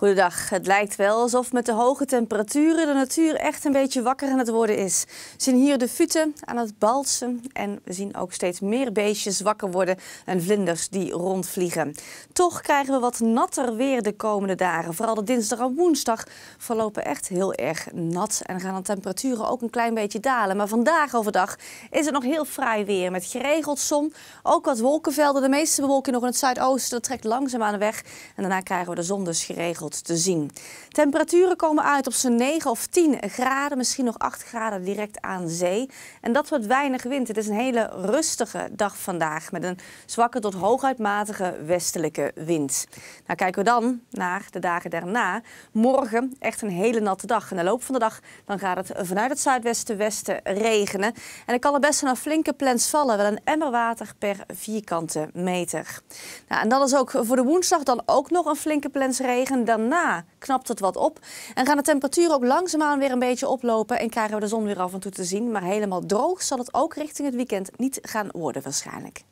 Goedendag. Het lijkt wel alsof met de hoge temperaturen de natuur echt een beetje wakker aan het worden is. We zien hier de futen aan het balsen en we zien ook steeds meer beestjes wakker worden en vlinders die rondvliegen. Toch krijgen we wat natter weer de komende dagen. Vooral de dinsdag en woensdag verlopen echt heel erg nat en gaan de temperaturen ook een klein beetje dalen. Maar vandaag overdag is het nog heel fraai weer met geregeld zon, ook wat wolkenvelden. De meeste bewolking nog in het zuidoosten, dat trekt langzaam aan de weg en daarna krijgen we de zon dus geregeld te zien. Temperaturen komen uit op zo'n 9 of 10 graden, misschien nog 8 graden direct aan zee. En dat wordt weinig wind. Het is een hele rustige dag vandaag met een zwakke tot hooguit matige westelijke wind. Nou kijken we dan naar de dagen daarna. Morgen echt een hele natte dag. In de loop van de dag dan gaat het vanuit het zuidwesten westen regenen. En er kan er best een flinke plens vallen, wel een emmer water per vierkante meter. Nou, en dat is ook voor de woensdag dan ook nog een flinke plens regen. Daarna knapt het wat op en gaan de temperaturen ook langzaamaan weer een beetje oplopen en krijgen we de zon weer af en toe te zien. Maar helemaal droog zal het ook richting het weekend niet gaan worden waarschijnlijk.